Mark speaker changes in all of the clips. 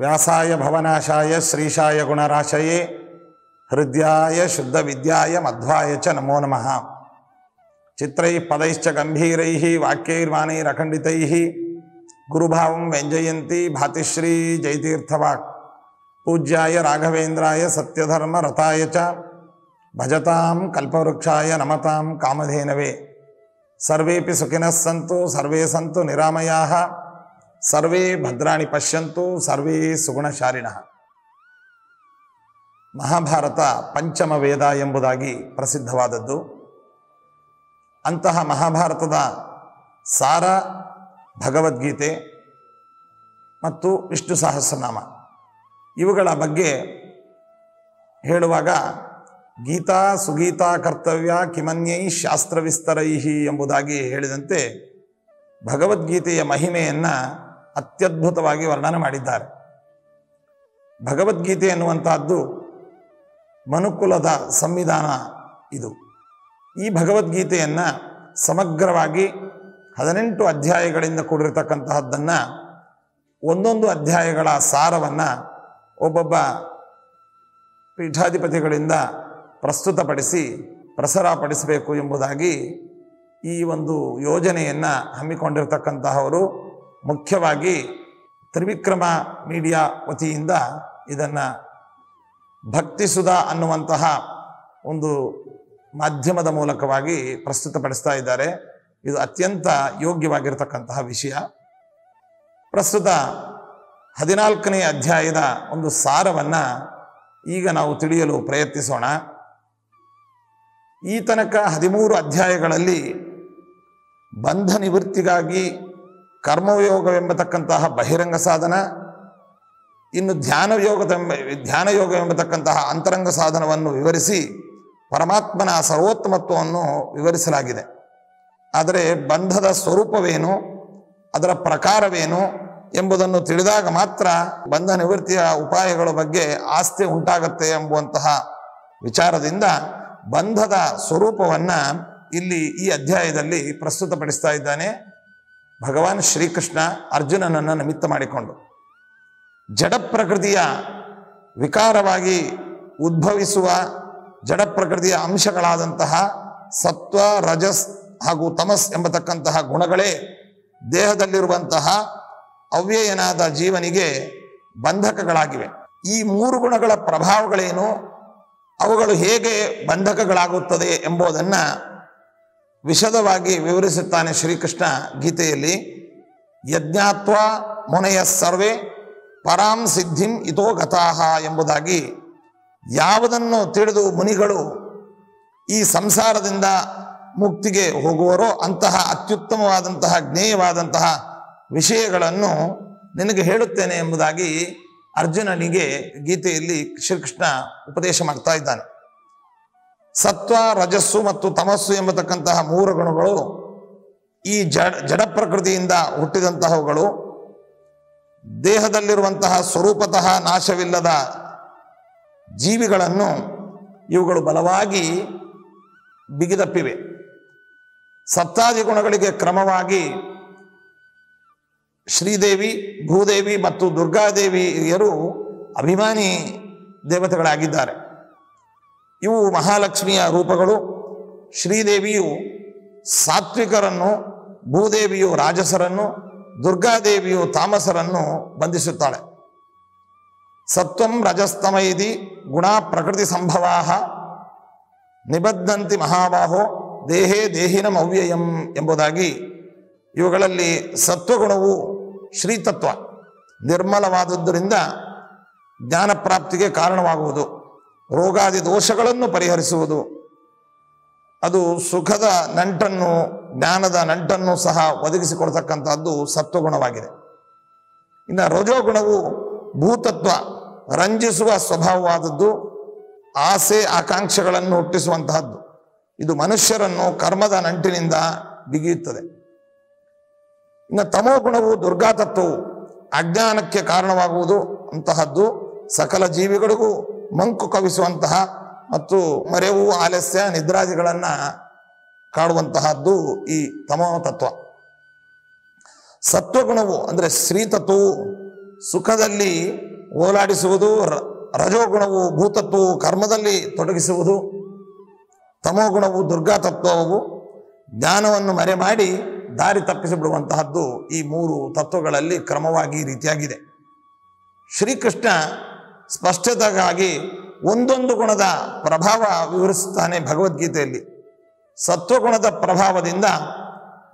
Speaker 1: व्यासाय भवनाशाय, श्रीशाय गुणराशये, हृदयाय शुद्ध विद्याय मध्वाय च नमो नमः। चित्र पदैश्च गंभीर वाक्यैर्वाणैरखण्डितैः गुरुभाव व्यंजयती भातिश्री जयतीर्थवाक्। पूज्याय राघवेन्द्राय सत्यधर्मरताय च, भजतां कल्पवृक्षाय नमतां कामधेनवे। सर्वेपि सुखिनः सन्तु, सर्वे सन्तु निरामयाः। ಸರ್ವೇ ಭದ್ರಾಣಿ ಪಶ್ಯಂತು, ಸರ್ವೇ ಸುಗುಣಶಾಲಿನಃ. ಮಹಾಭಾರತ ಪಂಚಮ ವೇದ ಎಂಬುದಾಗಿ ಪ್ರಸಿದ್ಧವಾದದ್ದು. ಅಂತಹ ಮಹಾಭಾರತದ ಸಾರ, ಭಗವದ್ಗೀತೆ ಮತ್ತು ವಿಷ್ಣು ಸಹಸ್ರನಾಮ. ಇವುಗಳ ಬಗ್ಗೆ ಹೇಳುವಾಗ, ಗೀತಾ ಸುಗೀತಾ ಕರ್ತವ್ಯ ಕಿಮನ್ಯೈ ಶಾಸ್ತ್ರವಿಸ್ತರೈಹಿ ಎಂಬುದಾಗಿ ಹೇಳಿದಂತೆ ಭಗವದ್ಗೀತೆಯ ಮಹಿಮೆಯನ್ನು ಅತ್ಯದ್ಭುತವಾಗಿ ವರ್ಣನೆ ಮಾಡಿದ್ದಾರೆ. ಭಗವದ್ಗೀತೆ ಎನ್ನುವಂತಹದ್ದು ಮನುಕುಲದ ಸಂವಿಧಾನ ಇದು. ಈ ಭಗವದ್ಗೀತೆಯನ್ನು ಸಮಗ್ರವಾಗಿ ಹದಿನೆಂಟು ಅಧ್ಯಾಯಗಳಿಂದ ಕೂಡಿರತಕ್ಕಂತಹದ್ದನ್ನು ಒಂದೊಂದು ಅಧ್ಯಾಯಗಳ ಸಾರವನ್ನು ಒಬ್ಬೊಬ್ಬ ಪೀಠಾಧಿಪತಿಗಳಿಂದ ಪ್ರಸ್ತುತಪಡಿಸಿ ಪ್ರಸಾರಪಡಿಸಬೇಕು ಎಂಬುದಾಗಿ ಈ ಒಂದು ಯೋಜನೆಯನ್ನು ಹಮ್ಮಿಕೊಂಡಿರ್ತಕ್ಕಂತಹವರು ಮುಖ್ಯವಾಗಿ ತ್ರಿವಿಕ್ರಮ ಮೀಡಿಯಾ ವತಿಯಿಂದ ಇದನ್ನು ಭಕ್ತಿಸುಧಾ ಅನ್ನುವಂತಹ ಒಂದು ಮಾಧ್ಯಮದ ಮೂಲಕವಾಗಿ ಪ್ರಸ್ತುತಪಡಿಸ್ತಾ ಇದ್ದಾರೆ. ಇದು ಅತ್ಯಂತ ಯೋಗ್ಯವಾಗಿರತಕ್ಕಂತಹ ವಿಷಯ. ಪ್ರಸ್ತುತ ಹದಿನಾಲ್ಕನೇ ಅಧ್ಯಾಯದ ಒಂದು ಸಾರವನ್ನು ಈಗ ನಾವು ತಿಳಿಯಲು ಪ್ರಯತ್ನಿಸೋಣ. ಈ ತನಕ ಹದಿಮೂರು ಅಧ್ಯಾಯಗಳಲ್ಲಿ ಬಂಧ ನಿವೃತ್ತಿಗಾಗಿ ಕರ್ಮಯೋಗವೆಂಬತಕ್ಕಂತಹ ಬಹಿರಂಗ ಸಾಧನ, ಇನ್ನು ಧ್ಯಾನ ಯೋಗದೆಂಬ ಧ್ಯಾನ ಅಂತರಂಗ ಸಾಧನವನ್ನು ವಿವರಿಸಿ ಪರಮಾತ್ಮನ ಸರ್ವೋತ್ತಮತ್ವವನ್ನು ವಿವರಿಸಲಾಗಿದೆ. ಆದರೆ ಬಂಧದ ಸ್ವರೂಪವೇನು, ಅದರ ಪ್ರಕಾರವೇನು ಎಂಬುದನ್ನು ತಿಳಿದಾಗ ಮಾತ್ರ ಬಂಧ ನಿವೃತ್ತಿಯ ಉಪಾಯಗಳ ಬಗ್ಗೆ ಆಸ್ತಿ ಉಂಟಾಗತ್ತೆ ಎಂಬುವಂತಹ ವಿಚಾರದಿಂದ ಬಂಧದ ಸ್ವರೂಪವನ್ನು ಇಲ್ಲಿ ಈ ಅಧ್ಯಾಯದಲ್ಲಿ ಪ್ರಸ್ತುತಪಡಿಸ್ತಾ ಇದ್ದಾನೆ. ಭಗವಾನ್ ಶ್ರೀಕೃಷ್ಣ ಅರ್ಜುನನನ್ನು ನಿಮಿತ್ತ ಮಾಡಿಕೊಂಡು ಜಡ ಪ್ರಕೃತಿಯ ವಿಕಾರವಾಗಿ ಉದ್ಭವಿಸುವ ಜಡ ಪ್ರಕೃತಿಯ ಅಂಶಗಳಾದಂತಹ ಸತ್ವ, ರಜಸ್ ಹಾಗೂ ತಮಸ್ ಎಂಬತಕ್ಕಂತಹ ಗುಣಗಳೇ ದೇಹದಲ್ಲಿರುವಂತಹ ಅವ್ಯಯನಾದ ಜೀವನಿಗೆ ಬಂಧಕಗಳಾಗಿವೆ. ಈ ಮೂರು ಗುಣಗಳ ಪ್ರಭಾವಗಳೇನು? ಅವುಗಳು ಹೇಗೆ ಬಂಧಕಗಳಾಗುತ್ತದೆ ಎಂಬುದನ್ನು ವಿಶದವಾಗಿ ವಿವರಿಸುತ್ತಾನೆ ಶ್ರೀಕೃಷ್ಣ ಗೀತೆಯಲ್ಲಿ, ಯಜ್ಞಾತ್ವ ಮುನೆಯ ಸರ್ವೇ ಪರಾಂ ಸಿದ್ಧಿಂ ಇತೋ ಗತಾಹ ಎಂಬುದಾಗಿ ಯಾವುದನ್ನು ತಿಳಿದು ಮುನಿಗಳು ಈ ಸಂಸಾರದಿಂದ ಮುಕ್ತಿಗೆ ಹೋಗುವರೋ ಅಂತಹ ಅತ್ಯುತ್ತಮವಾದಂತಹ ಜ್ಞೇಯವಾದಂತಹ ವಿಷಯಗಳನ್ನು ನಿನಗೆ ಹೇಳುತ್ತೇನೆ ಎಂಬುದಾಗಿ ಅರ್ಜುನನಿಗೆ ಗೀತೆಯಲ್ಲಿ ಶ್ರೀಕೃಷ್ಣ ಉಪದೇಶ ಮಾಡ್ತಾ ಇದ್ದಾನೆ. ಸತ್ವ, ರಜಸ್ಸು ಮತ್ತು ತಮಸ್ಸು ಎಂಬತಕ್ಕಂತಹ ಮೂರು ಗುಣಗಳು ಈ ಜಡ ಜಡ ಪ್ರಕೃತಿಯಿಂದ ಹುಟ್ಟಿದಂತಹವುಗಳು. ದೇಹದಲ್ಲಿರುವಂತಹ ಸ್ವರೂಪತಃ ನಾಶವಿಲ್ಲದ ಜೀವಿಗಳನ್ನು ಇವುಗಳು ಬಲವಾಗಿ ಬಿಗಿದಪ್ಪಿವೆ. ಸತ್ತಾದಿ ಗುಣಗಳಿಗೆ ಕ್ರಮವಾಗಿ ಶ್ರೀದೇವಿ, ಭೂದೇವಿ ಮತ್ತು ದುರ್ಗಾದೇವಿಯರು ಅಭಿಮಾನಿ ದೇವತೆಗಳಾಗಿದ್ದಾರೆ. ಇವು ಮಹಾಲಕ್ಷ್ಮಿಯ ರೂಪಗಳು. ಶ್ರೀದೇವಿಯು ಸಾತ್ವಿಕರನ್ನು, ಭೂದೇವಿಯು ರಾಜಸರನ್ನು, ದುರ್ಗಾದೇವಿಯು ತಾಮಸರನ್ನು ಬಂಧಿಸುತ್ತಾಳೆ. ಸತ್ವಂ ರಜಸ್ತಮೈದಿ ಗುಣ ಪ್ರಕೃತಿ ಸಂಭವಾ ನಿಬದ್ಧಂತಿ ಮಹಾಬಾಹೋ ದೇಹೇ ದೇಹಿನ ಅವ್ಯಯಂ ಎಂಬುದಾಗಿ ಇವುಗಳಲ್ಲಿ ಸತ್ವಗುಣವು ಶ್ರೀತತ್ವ ನಿರ್ಮಲವಾದದ್ದರಿಂದ ಜ್ಞಾನ ಪ್ರಾಪ್ತಿಗೆ ಕಾರಣವಾಗುವುದು. ರೋಗಾದಿ ದೋಷಗಳನ್ನು ಪರಿಹರಿಸುವುದು. ಅದು ಸುಖದ ನಂಟನ್ನು, ಜ್ಞಾನದ ನಂಟನ್ನು ಸಹ ಒದಗಿಸಿಕೊಡ್ತಕ್ಕಂಥದ್ದು ಸತ್ವಗುಣವಾಗಿದೆ. ಇನ್ನು ರಜೋಗುಣವು ಭೂತತ್ವ, ರಂಜಿಸುವ ಸ್ವಭಾವವಾದದ್ದು, ಆಸೆ, ಆಕಾಂಕ್ಷೆಗಳನ್ನು ಹುಟ್ಟಿಸುವಂತಹದ್ದು. ಇದು ಮನುಷ್ಯರನ್ನು ಕರ್ಮದ ನಂಟಿನಿಂದ ಬಿಗಿಯುತ್ತದೆ. ಇನ್ನು ತಮೋ ಗುಣವು ದುರ್ಗಾತತ್ವವು, ಅಜ್ಞಾನಕ್ಕೆ ಕಾರಣವಾಗುವುದು ಅಂತಹದ್ದು ಸಕಲ ಜೀವಿಗಳಿಗೂ ಮಂಕು ಕವಿಸುವಂತಹ ಮತ್ತು ಮರೆವು ಆಲಸ್ಯ ನಿದ್ರಾದಿಗಳನ್ನು ಕಾಡುವಂತಹದ್ದು ಈ ತಮೋ ತತ್ವ. ಸತ್ವಗುಣವು ಅಂದರೆ ಶ್ರೀತತ್ವವು ಸುಖದಲ್ಲಿ ಓಲಾಡಿಸುವುದು ರಜೋಗುಣವು ಭೂತತ್ವವು ಕರ್ಮದಲ್ಲಿ ತೊಡಗಿಸುವುದು ತಮೋಗುಣವು ದುರ್ಗಾ ತತ್ವವು ಜ್ಞಾನವನ್ನು ಮರೆ ಮಾಡಿ ದಾರಿ ತಪ್ಪಿಸಿಬಿಡುವಂತಹದ್ದು ಈ ಮೂರು ತತ್ವಗಳಲ್ಲಿ ಕ್ರಮವಾಗಿ ರೀತಿಯಾಗಿದೆ. ಶ್ರೀಕೃಷ್ಣ ಸ್ಪಷ್ಟತೆಗಾಗಿ ಒಂದೊಂದು ಗುಣದ ಪ್ರಭಾವ ವಿವರಿಸುತ್ತಾನೆ ಭಗವದ್ಗೀತೆಯಲ್ಲಿ. ಸತ್ವಗುಣದ ಪ್ರಭಾವದಿಂದ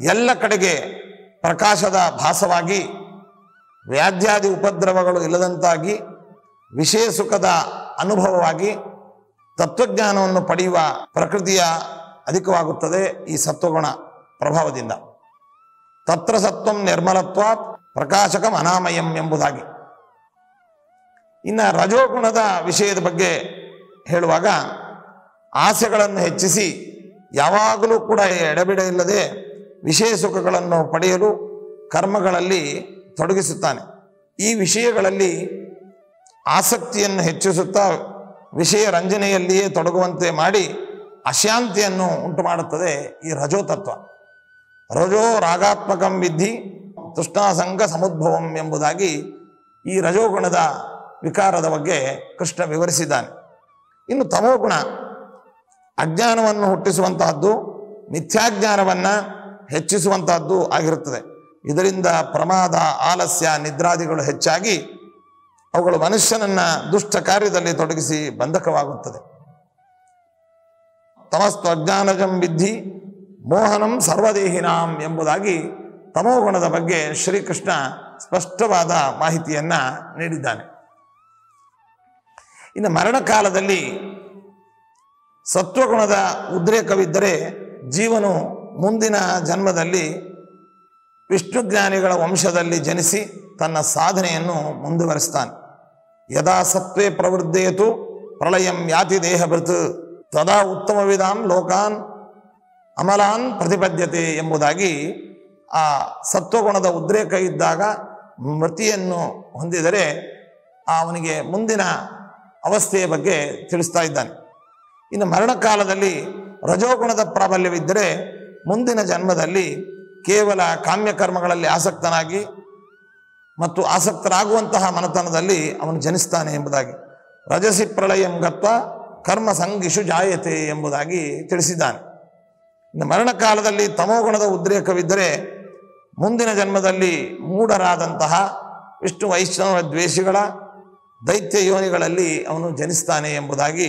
Speaker 1: ಎಲ್ಲ ಕಡೆಗೆ ಪ್ರಕಾಶದ ಭಾಸವಾಗಿ, ವ್ಯಾಧ್ಯಾದಿ ಉಪದ್ರವಗಳು ಇಲ್ಲದಂತಾಗಿ, ವಿಷಯ ಸುಖದ ಅನುಭವವಾಗಿ, ತತ್ವಜ್ಞಾನವನ್ನು ಪಡೆಯುವ ಪ್ರಕೃತಿಯ ಅಧಿಕವಾಗುತ್ತದೆ ಈ ಸತ್ವಗುಣ ಪ್ರಭಾವದಿಂದ. ತತ್ರ ಸತ್ವಂ ನಿರ್ಮಲತ್ವ ಪ್ರಕಾಶಕಂ ಅನಾಮಯಂ ಎಂಬುದಾಗಿ. ಇನ್ನು ರಜೋಗುಣದ ವಿಷಯದ ಬಗ್ಗೆ ಹೇಳುವಾಗ ಆಸೆಗಳನ್ನು ಹೆಚ್ಚಿಸಿ ಯಾವಾಗಲೂ ಕೂಡ ಎಡಬಿಡ ಇಲ್ಲದೆ ವಿಷಯ ಸುಖಗಳನ್ನು ಪಡೆಯಲು ಕರ್ಮಗಳಲ್ಲಿ ತೊಡಗಿಸುತ್ತಾನೆ. ಈ ವಿಷಯಗಳಲ್ಲಿ ಆಸಕ್ತಿಯನ್ನು ಹೆಚ್ಚಿಸುತ್ತಾ ವಿಷಯ ರಂಜನೆಯಲ್ಲಿಯೇ ತೊಡಗುವಂತೆ ಮಾಡಿ ಅಶಾಂತಿಯನ್ನು ಉಂಟು ಮಾಡುತ್ತದೆ ಈ ರಜೋ ತತ್ವ. ರಜೋ ರಾಗಾತ್ಮಕಂ ವಿಧಿ ತೃಷ್ಣಾಸಂಗ ಸಮುದ್ಭವಂ ಎಂಬುದಾಗಿ ಈ ರಜೋಗುಣದ ವಿಕಾರದ ಬಗ್ಗೆ ಕೃಷ್ಣ ವಿವರಿಸಿದ್ದಾನೆ. ಇನ್ನು ತಮೋಗುಣ ಅಜ್ಞಾನವನ್ನು ಹುಟ್ಟಿಸುವಂತಹದ್ದು ನಿತ್ಯಾಜ್ಞಾನವನ್ನು ಹೆಚ್ಚಿಸುವಂತಹದ್ದು ಆಗಿರುತ್ತದೆ. ಇದರಿಂದ ಪ್ರಮಾದ, ಆಲಸ್ಯ, ನಿದ್ರಾದಿಗಳು ಹೆಚ್ಚಾಗಿ ಅವುಗಳು ಮನುಷ್ಯನನ್ನ ದುಷ್ಟ ಕಾರ್ಯದಲ್ಲಿ ತೊಡಗಿಸಿ ಬಂಧಕವಾಗುತ್ತದೆ. ತಮಸ್ತು ಅಜ್ಞಾನಜಂ ವಿದ್ಧಿ, ಮೋಹನಂ ಸರ್ವದೇಹಿನಾಂ ಎಂಬುದಾಗಿ ತಮೋಗುಣದ ಬಗ್ಗೆ ಶ್ರೀಕೃಷ್ಣ ಸ್ಪಷ್ಟವಾದ ಮಾಹಿತಿಯನ್ನು ನೀಡಿದ್ದಾನೆ. ಇನ್ನು ಮರಣಕಾಲದಲ್ಲಿ ಸತ್ವಗುಣದ ಉದ್ರೇಕವಿದ್ದರೆ ಜೀವನು ಮುಂದಿನ ಜನ್ಮದಲ್ಲಿ ವಿಷ್ಣುಜ್ಞಾನಿಗಳ ವಂಶದಲ್ಲಿ ಜನಿಸಿ ತನ್ನ ಸಾಧನೆಯನ್ನು ಮುಂದುವರೆಸ್ತಾನೆ. ಯದಾ ಸತ್ವೇ ಪ್ರವೃದ್ಧೇತು ಪ್ರಳಯಂ ಯಾತಿ ದೇಹ ದೇಹಭೃತ್ ತದಾ ಉತ್ತಮ ವಿಧಾನ್ ಲೋಕಾನ್ ಅಮಲಾನ್ ಪ್ರತಿಪದ್ಯತೆ ಎಂಬುದಾಗಿ ಆ ಸತ್ವಗುಣದ ಉದ್ರೇಕ ಇದ್ದಾಗ ಮೃತಿಯನ್ನು ಹೊಂದಿದರೆ ಅವನಿಗೆ ಮುಂದಿನ ಅವಸ್ಥೆಯ ಬಗ್ಗೆ ತಿಳಿಸ್ತಾ ಇದ್ದಾನೆ. ಇನ್ನು ಮರಣಕಾಲದಲ್ಲಿ ರಜೋಗುಣದ ಪ್ರಾಬಲ್ಯವಿದ್ದರೆ ಮುಂದಿನ ಜನ್ಮದಲ್ಲಿ ಕೇವಲ ಕಾಮ್ಯಕರ್ಮಗಳಲ್ಲಿ ಆಸಕ್ತನಾಗಿ ಮತ್ತು ಆಸಕ್ತರಾಗುವಂತಹ ಮನತನದಲ್ಲಿ ಅವನು ಜನಿಸ್ತಾನೆ ಎಂಬುದಾಗಿ ರಜಸಿ ಪ್ರಳಯಂ ಗತ್ವ ಕರ್ಮ ಸಂಗಿಷು ಜಾಯತೆ ಎಂಬುದಾಗಿ ತಿಳಿಸಿದ್ದಾನೆ. ಇನ್ನು ಮರಣಕಾಲದಲ್ಲಿ ತಮೋಗುಣದ ಉದ್ರೇಕವಿದ್ದರೆ ಮುಂದಿನ ಜನ್ಮದಲ್ಲಿ ಮೂಢರಾದಂತಹ ವಿಷ್ಣು ವೈಷ್ಣವ ದ್ವೇಷಿಗಳ ದೈತ್ಯ ಯೋನಿಗಳಲ್ಲಿ ಅವನು ಜನಿಸ್ತಾನೆ ಎಂಬುದಾಗಿ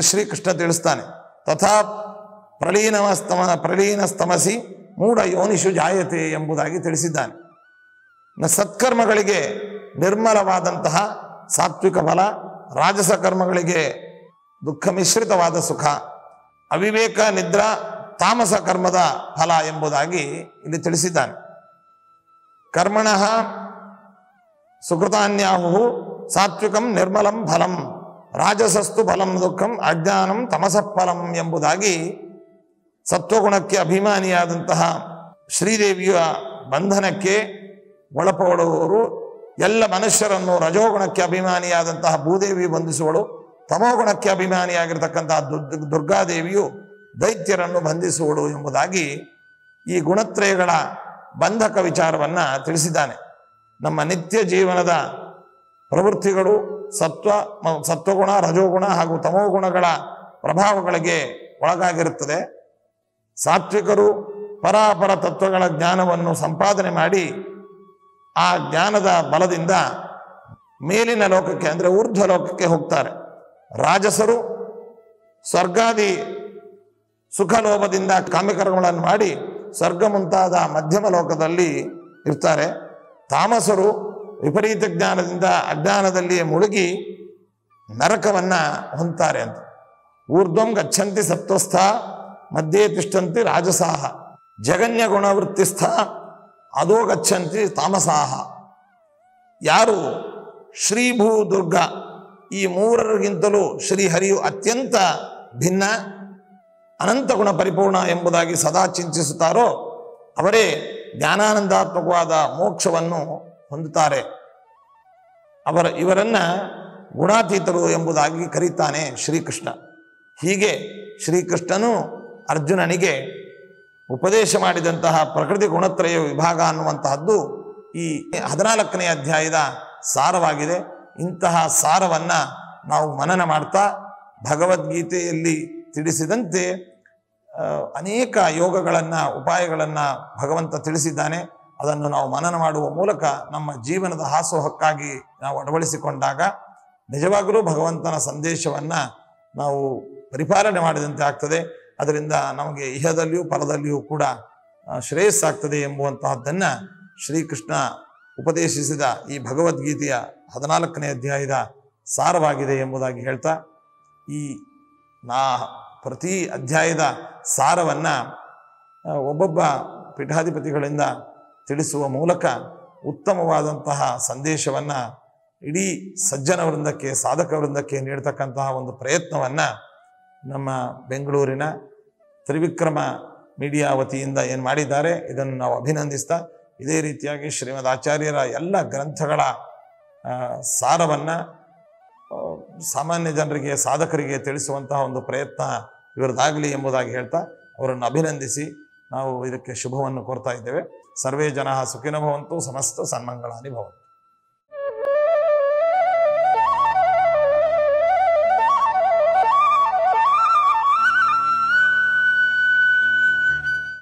Speaker 1: ಶ್ರೀಕೃಷ್ಣ ತಿಳಿಸ್ತಾನೆ. ತಥಾ ಪ್ರಳೀನವ ಸ್ತಮ ಪ್ರಳೀನ ಸ್ತಮಸಿ ಮೂಢ ಯೋನಿಷು ಜಾಯತೆ ಎಂಬುದಾಗಿ ತಿಳಿಸಿದ್ದಾನೆ. ಸತ್ಕರ್ಮಗಳಿಗೆ ನಿರ್ಮಲವಾದಂತಹ ಸಾತ್ವಿಕ ಫಲ ರಾಜಸ ಕರ್ಮಗಳಿಗೆ ದುಃಖ ಮಿಶ್ರಿತವಾದ ಸುಖ, ಅವಿವೇಕ ನಿದ್ರಾ ತಾಮಸ ಕರ್ಮದ ಫಲ ಎಂಬುದಾಗಿ ಇಲ್ಲಿ ತಿಳಿಸಿದ್ದಾನೆ. ಕರ್ಮಣಃ ಸುಕೃತಾನ್ಯಾಹು ಸಾತ್ವಿಕಂ ನಿರ್ಮಲಂ ಫಲಂ ರಾಜಸಸ್ತು ಫಲಂ ದುಃಖಂ ಅಜ್ಞಾನಂ ತಮಸಫಲಂ ಎಂಬುದಾಗಿ ಸತ್ವಗುಣಕ್ಕೆ ಅಭಿಮಾನಿಯಾದಂತಹ ಶ್ರೀದೇವಿಯ ಬಂಧನಕ್ಕೆ ಒಳಪಡುವವರು ಎಲ್ಲ ಮನುಷ್ಯರನ್ನು ರಜೋಗುಣಕ್ಕೆ ಅಭಿಮಾನಿಯಾದಂತಹ ಭೂದೇವಿ ಬಂಧಿಸುವಳು, ತಮೋಗುಣಕ್ಕೆ ಅಭಿಮಾನಿಯಾಗಿರ್ತಕ್ಕಂತಹ ದುರ್ಗಾದೇವಿಯು ದೈತ್ಯರನ್ನು ಬಂಧಿಸುವಳು ಎಂಬುದಾಗಿ ಈ ಗುಣತ್ರಯಗಳ ಬಂಧಕ ವಿಚಾರವನ್ನು ತಿಳಿಸಿದ್ದಾನೆ. ನಮ್ಮ ನಿತ್ಯ ಜೀವನದ ಪ್ರವೃತ್ತಿಗಳು ಸತ್ವ ಸತ್ವಗುಣ, ರಜೋಗುಣ ಹಾಗೂ ತಮೋಗುಣಗಳ ಪ್ರಭಾವಗಳಿಗೆ ಒಳಗಾಗಿರುತ್ತದೆ. ಸಾತ್ವಿಕರು ಪರಾಪರ ತತ್ವಗಳ ಜ್ಞಾನವನ್ನು ಸಂಪಾದನೆ ಮಾಡಿ ಆ ಜ್ಞಾನದ ಬಲದಿಂದ ಮೇಲಿನ ಲೋಕಕ್ಕೆ ಅಂದರೆ ಊರ್ಧ್ವ ಲೋಕಕ್ಕೆ ಹೋಗ್ತಾರೆ. ರಾಜಸರು ಸ್ವರ್ಗಾದಿ ಸುಖ ಲೋಭದಿಂದ ಕಾಮ್ಯಕರ್ಮಗಳನ್ನು ಮಾಡಿ ಸ್ವರ್ಗ ಮುಂತಾದ ಮಧ್ಯಮ ಲೋಕದಲ್ಲಿ ಇರ್ತಾರೆ. ತಾಮಸರು ವಿಪರೀತ ಜ್ಞಾನದಿಂದ ಅಜ್ಞಾನದಲ್ಲಿ ಮುಳುಗಿ ನರಕವನ್ನು ಹೊಂತಾರೆ ಅಂತ. ಊರ್ಧ್ವಂ ಗಚ್ಚಂತಿ ಸತ್ವಸ್ಥ, ಮಧ್ಯೆ ತಿಷ್ಟಂತಿ ರಾಜಸಾಹ, ಜಗನ್ಯ ಗುಣವೃತ್ತಿಸ್ಥ, ಅದೋ ಗಚ್ಚಂತಿ ತಾಮಸಾಹ. ಯಾರು? ಶ್ರೀಭೂ ದುರ್ಗ. ಈ ಮೂರರಿಗಿಂತಲೂ ಶ್ರೀಹರಿಯು ಅತ್ಯಂತ ಭಿನ್ನ, ಅನಂತ ಗುಣ ಪರಿಪೂರ್ಣ ಎಂಬುದಾಗಿ ಸದಾ ಚಿಂತಿಸುತ್ತಾರೋ ಅವರೇ ಜ್ಞಾನಾನಂದಾತ್ಮಕವಾದ ಮೋಕ್ಷವನ್ನು ಹೊಂದುತ್ತಾರೆ. ಅವರ, ಇವರನ್ನ ಗುಣಾತೀತರು ಎಂಬುದಾಗಿ ಕರೀತಾನೆ ಶ್ರೀಕೃಷ್ಣ. ಹೀಗೆ ಶ್ರೀಕೃಷ್ಣನು ಅರ್ಜುನನಿಗೆ ಉಪದೇಶ ಮಾಡಿದಂತಹ ಪ್ರಕೃತಿ ಗುಣತ್ರಯ ವಿಭಾಗ ಅನ್ನುವಂತಹದ್ದು ಈ ಹದಿನಾಲ್ಕನೇ ಅಧ್ಯಾಯದ ಸಾರವಾಗಿದೆ. ಇಂತಹ ಸಾರವನ್ನು ನಾವು ಮನನ ಮಾಡ್ತಾ ಭಗವದ್ಗೀತೆಯಲ್ಲಿ ತಿಳಿಸಿದಂತೆ ಅನೇಕ ಯೋಗಗಳನ್ನು, ಉಪಾಯಗಳನ್ನು ಭಗವಂತ ತಿಳಿಸಿದ್ದಾನೆ. ಅದನ್ನು ನಾವು ಮನನ ಮಾಡುವ ಮೂಲಕ ನಮ್ಮ ಜೀವನದ ಹಾಸೋಹಕ್ಕಾಗಿ ನಾವು ಅಳವಡಿಸಿಕೊಂಡಾಗ ನಿಜವಾಗಲೂ ಭಗವಂತನ ಸಂದೇಶವನ್ನು ನಾವು ಪರಿಪಾಲನೆ ಮಾಡಿದಂತೆ ಆಗ್ತದೆ. ಅದರಿಂದ ನಮಗೆ ಇಹದಲ್ಲಿಯೂ ಪರದಲ್ಲಿಯೂ ಕೂಡ ಶ್ರೇಯಸ್ಸಾಗ್ತದೆ ಎಂಬುವಂತಹದ್ದನ್ನು ಶ್ರೀಕೃಷ್ಣ ಉಪದೇಶಿಸಿದ ಈ ಭಗವದ್ಗೀತೆಯ ಹದಿನಾಲ್ಕನೇ ಅಧ್ಯಾಯದ ಸಾರವಾಗಿದೆ ಎಂಬುದಾಗಿ ಹೇಳ್ತಾ, ಈ ನಾ ಪ್ರತಿ ಅಧ್ಯಾಯದ ಸಾರವನ್ನು ಒಬ್ಬೊಬ್ಬ ಪೀಠಾಧಿಪತಿಗಳಿಂದ ತಿಳಿಸುವ ಮೂಲಕ ಉತ್ತಮವಾದಂತಹ ಸಂದೇಶವನ್ನು ಇಡೀ ಸಜ್ಜನ ವೃಂದಕ್ಕೆ, ಸಾಧಕ ವೃಂದಕ್ಕೆ ನೀಡ್ತಕ್ಕಂತಹ ಒಂದು ಪ್ರಯತ್ನವನ್ನು ನಮ್ಮ ಬೆಂಗಳೂರಿನ ತ್ರಿವಿಕ್ರಮ ಮೀಡಿಯಾ ವತಿಯಿಂದ ಏನು ಮಾಡಿದ್ದಾರೆ, ಇದನ್ನು ನಾವು ಅಭಿನಂದಿಸ್ತಾ, ಇದೇ ರೀತಿಯಾಗಿ ಶ್ರೀಮದ್ ಆಚಾರ್ಯರ ಎಲ್ಲ ಗ್ರಂಥಗಳ ಸಾರವನ್ನು ಸಾಮಾನ್ಯ ಜನರಿಗೆ, ಸಾಧಕರಿಗೆ ತಿಳಿಸುವಂತಹ ಒಂದು ಪ್ರಯತ್ನ ಇವರದಾಗಲಿ ಎಂಬುದಾಗಿ ಹೇಳ್ತಾ ಅವರನ್ನು ಅಭಿನಂದಿಸಿ ನಾವು ಇದಕ್ಕೆ ಶುಭವನ್ನು ಕೋರ್ತಾ ಇದ್ದೇವೆ. ಸರ್ವೇ ಜನ ಸುಖಿನ ಭವಂತು, ಸಮಸ್ತ ಸನ್ಮಂಗಳಾನಿ ಭವಂತು.